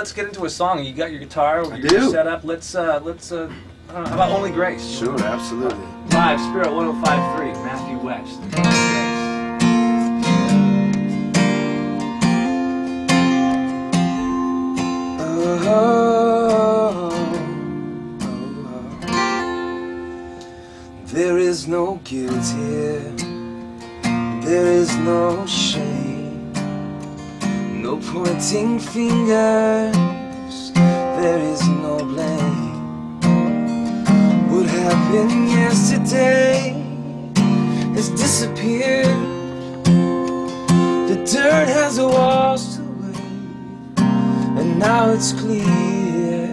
let's get into a song. You got your guitar, I you're do. set up. Let's uh, let's uh, I don't know, how about Only Grace? Sure, absolutely. Live Spirit 105.3, Matthew West. Grace. There is no guilt here, there is no shame, no pointing fingers, there is no blame. What happened yesterday has disappeared, the dirt has washed away, and now it's clear.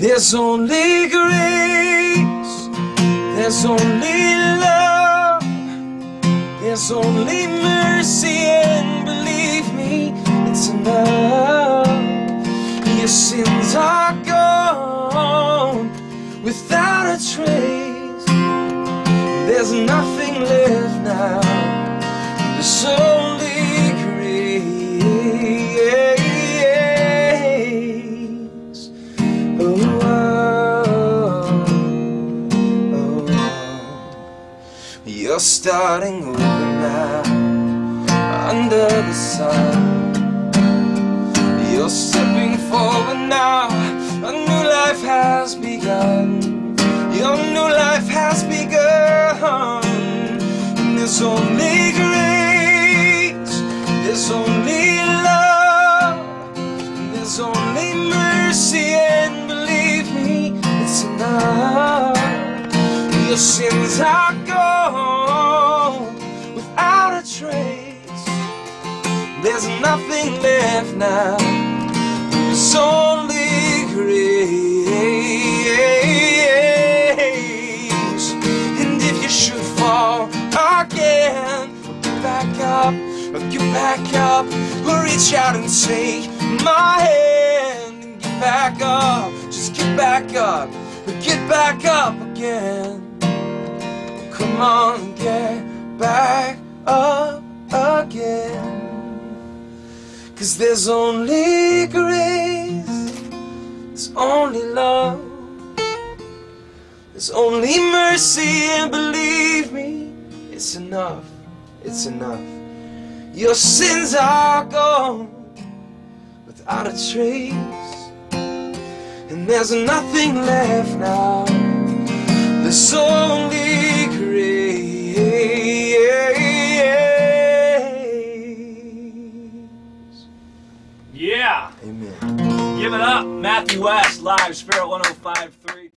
There's only grace. There's only love, there's only mercy, and sins are gone without a trace. There's nothing left now. There's only. Oh, oh, oh. You're starting over now under the sun. Forward now. A new life has begun. Your new life has begun. And there's only grace. There's only love. There's only mercy, and believe me, it's enough. Your sins are gone without a trace. There's nothing left now. There's only grace. And if you should fall again, get back up, get back up. Reach out and take my hand and get back up. Just get back up, get back up again. Come on, get back up again. Cause there's only grace, there's only love, there's only mercy, and believe me, it's enough, it's enough. Your sins are gone without a trace, and there's nothing left now. There's only grace. Yeah, Amen. Give it up, Matthew West, live Spirit 105.3.